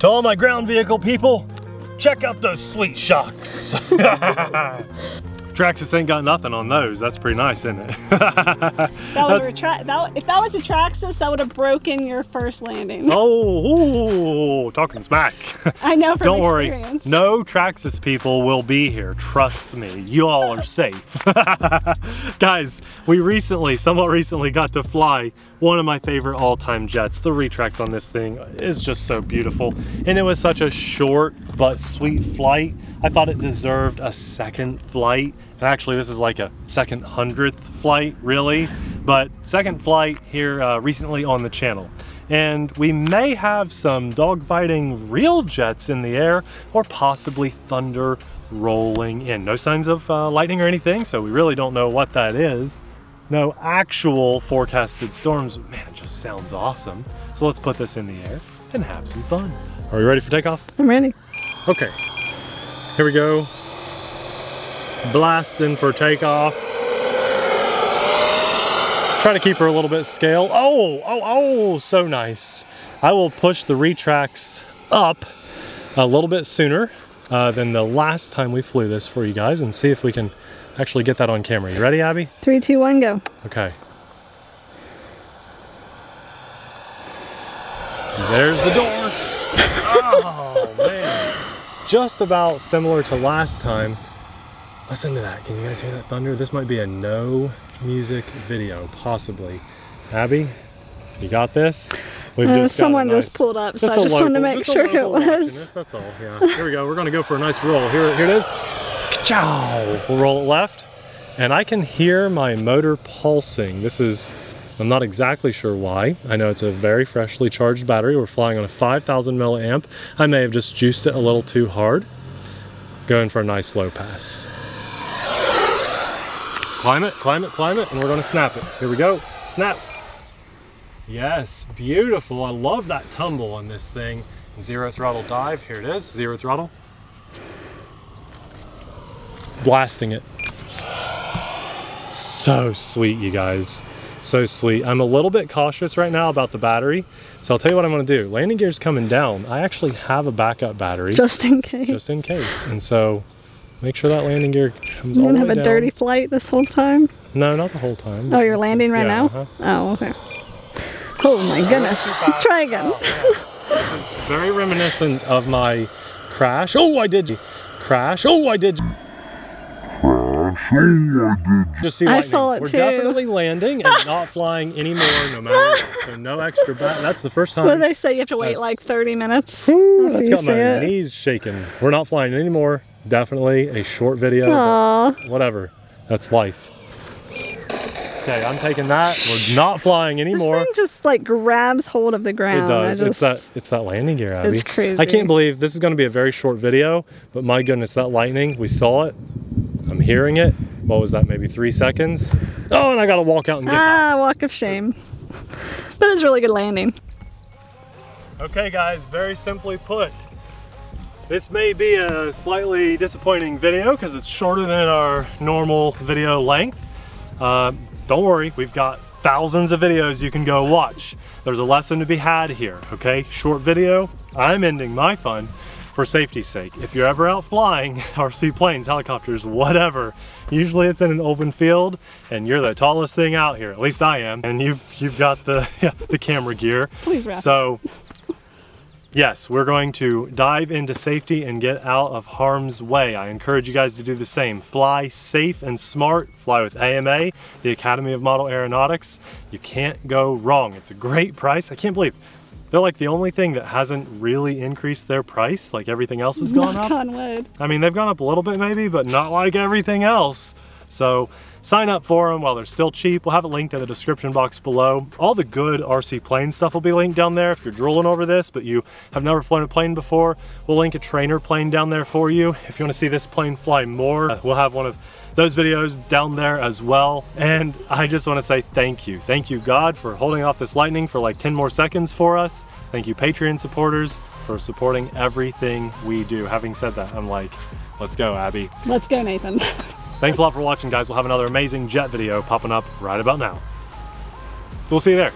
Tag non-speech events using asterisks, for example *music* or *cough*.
To all my ground vehicle people, check out those sweet shocks. *laughs* Traxxas ain't got nothing on those. That's pretty nice, isn't it? *laughs* that would retract. That, if that was a Traxxas, that would have broken your first landing. oh, *laughs* ooh, talking smack. I know from Don't experience. worry, no Traxxas people will be here. Trust me, you all are safe. Guys, we recently, somewhat recently, got to fly one of my favorite all-time jets. The retracts on this thing is just so beautiful, and it was such a short but sweet flight. I thought it deserved a second flight. And actually, this is like a second hundredth flight, really. But second flight here uh, recently on the channel and we may have some dogfighting real jets in the air or possibly thunder rolling in. No signs of uh, lightning or anything, so we really don't know what that is. No actual forecasted storms. Man, it just sounds awesome. So let's put this in the air and have some fun. Are you ready for takeoff? I'm ready. Okay, here we go. Blasting for takeoff. Try to keep her a little bit scale. Oh, oh, oh, so nice. I will push the retracts up a little bit sooner uh, than the last time we flew this for you guys and see if we can actually get that on camera. You ready, Abby? Three, two, one, go. Okay. There's the door. Oh, man. Just about similar to last time. Listen to that. Can you guys hear that thunder? This might be a no music video, possibly. Abby, you got this? We've Uh, a someone just pulled up, so I just wanted to make sure it was. That's all, yeah. Here we go. We're gonna go for a nice roll. Here, here it is. Ka-chow. We'll roll it left. And I can hear my motor pulsing. This is, I'm not exactly sure why. I know it's a very freshly charged battery. We're flying on a 5,000 milliamp. I may have just juiced it a little too hard. Going for a nice low pass. Climb it, climb it, climb it, and we're gonna snap it. Here we go, snap. Yes, beautiful. I love that tumble on this thing. Zero throttle dive, here it is, zero throttle. Blasting it. So sweet, you guys. So sweet. I'm a little bit cautious right now about the battery. So I'll tell you what I'm gonna do. Landing gear's coming down. I actually have a backup battery Just in case. just in case. And so make sure that landing gear comes you all gonna the way have a down. dirty flight this whole time? No, not the whole time. Oh, you're landing right yeah, now? uh-huh. Oh, okay. Oh my goodness. Try again. Very reminiscent of my crash. Oh, I did crash. Oh, I did. Just see I saw it We're too. definitely landing and not *laughs* flying anymore, no matter what. So no extra back. That's the first time. What do they say? You have to wait I've- like 30 minutes? Woo, after that's got my it? knees shaking. We're not flying anymore. Definitely a short video. but Whatever. That's life. Okay, I'm taking that. We're not flying anymore. This anymore. thing just like grabs hold of the ground. It does. I It's that it's that landing gear, Abby. It's crazy. I can't believe this is going to be a very short video, but my goodness, that lightning, we saw it. I'm hearing it. What was that? Maybe three seconds. Oh, and I got to walk out and get that. Ah, walk of shame. But it's really good landing. Okay, guys. Very simply put, this may be a slightly disappointing video because it's shorter than our normal video length. Uh, don't worry, we've got thousands of videos you can go watch. There's a lesson to be had here, okay? Short video, I'm ending my fun for safety's sake. If you're ever out flying, *laughs* RC planes, helicopters, whatever, usually it's in an open field and you're the tallest thing out here, at least I am, and you've, you've got the, *laughs* the camera gear. Please wrap So, yes, we're going to dive into safety and get out of harm's way. I encourage you guys to do the same. Fly safe and smart. Fly with AMA, the Academy of Model Aeronautics. You can't go wrong. It's a great price. I can't believe they're like the only thing that hasn't really increased their price. Like everything else has gone Knock up. on wood. I mean, they've gone up a little bit maybe, but not like everything else. So sign up for them while they're still cheap. We'll have it linked in the description box below. All the good RC plane stuff will be linked down there. If you're drooling over this, but you have never flown a plane before, we'll link a trainer plane down there for you. If you want to see this plane fly more, we'll have one of those videos down there as well. And I just want to say thank you. Thank you, God, for holding off this lightning for like 10 more seconds for us. Thank you, Patreon supporters, for supporting everything we do. Having said that, I'm like, let's go, Abby. Let's go, Nathan. *laughs* Thanks a lot for watching, guys. We'll have another amazing jet video popping up right about now. We'll see you there.